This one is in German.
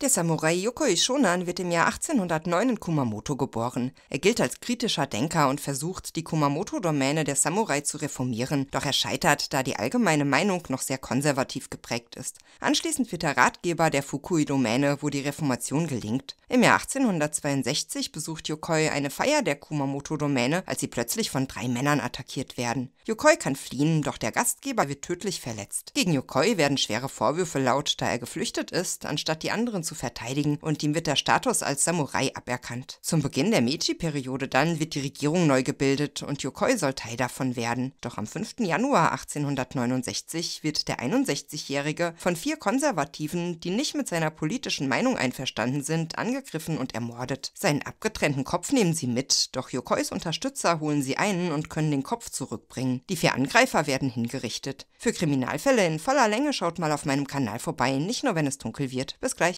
Der Samurai Yokoi Shonan wird im Jahr 1809 in Kumamoto geboren. Er gilt als kritischer Denker und versucht, die Kumamoto-Domäne der Samurai zu reformieren, doch er scheitert, da die allgemeine Meinung noch sehr konservativ geprägt ist. Anschließend wird er Ratgeber der Fukui-Domäne, wo die Reformation gelingt. Im Jahr 1862 besucht Yokoi eine Feier der Kumamoto-Domäne, als sie plötzlich von drei Männern attackiert werden. Yokoi kann fliehen, doch der Gastgeber wird tödlich verletzt. Gegen Yokoi werden schwere Vorwürfe laut, da er geflüchtet ist, anstatt die anderen zu verteidigen und ihm wird der Status als Samurai aberkannt. Zum Beginn der Meiji-Periode dann wird die Regierung neu gebildet und Yokoi soll Teil davon werden. Doch am 5. Januar 1869 wird der 61-Jährige von vier Konservativen, die nicht mit seiner politischen Meinung einverstanden sind, angegriffen und ermordet. Seinen abgetrennten Kopf nehmen sie mit, doch Yokois Unterstützer holen sie ein und können den Kopf zurückbringen. Die vier Angreifer werden hingerichtet. Für Kriminalfälle in voller Länge schaut mal auf meinem Kanal vorbei, nicht nur wenn es dunkel wird. Bis gleich.